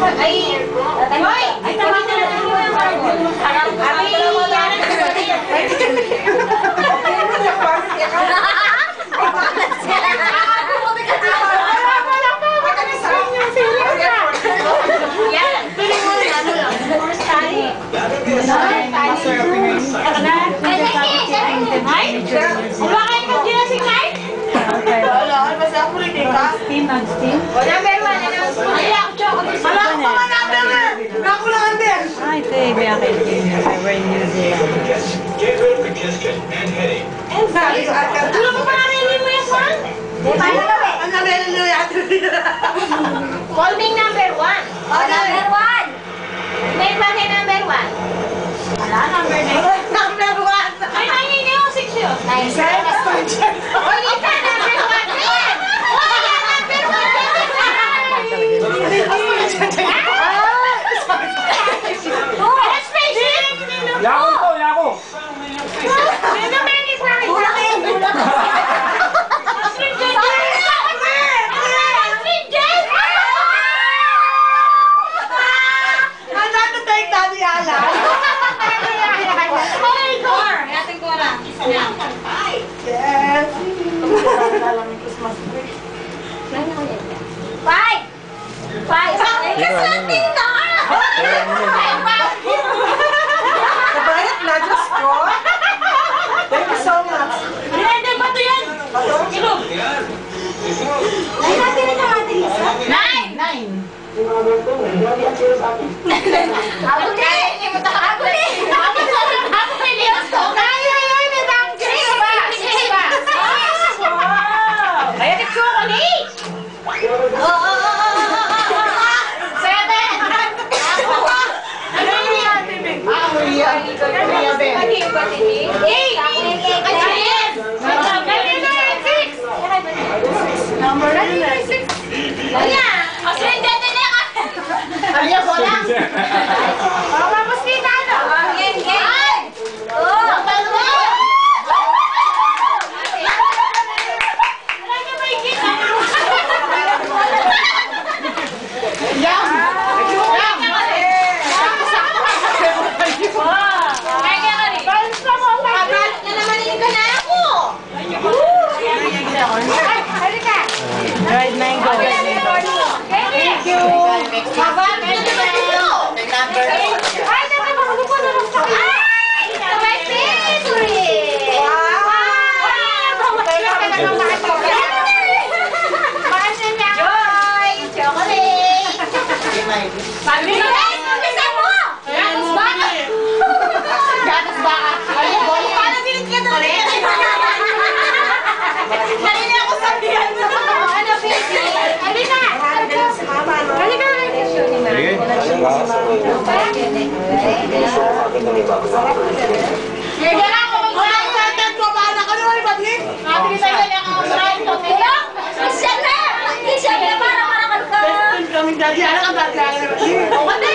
Ay, Hoy! Ay, tama na lang mo yung Harap kami. Yan. First time. Ay, wala kayo mag-ginasing night? Steam and steam. Number one, happened in, uh, in New Zealand. Gabriel Congestion and headache. Tulong pa rin yung one. Ang number one. Call me number one. Oh, number one. May pa kay number one. Wala, number nine. Number one. Ay, nine yun yung six yun. Nine. Seven. Nine. Kora. Isa na. Five. Five. Kasating na. Five. Pinagdag ba ito yan? Ilog. Nine natin rin ang ating isa. Nine. Nine. Ako din. Ako din. Ako din. Ako din. Nine. Ay, ay, may bang. Six pa. Six pa. Wow. Kaya nag-chocolate. Oo, oo, oo, oo, oo. Seven. Ano yun yan? Eight. Eight. Next Sige na ako mag-sign. Sabi sa'yo na ako mag-sign. Hello? Isa na! Isa na para para ka Ano Wala na Pero kinakaya naman natin, di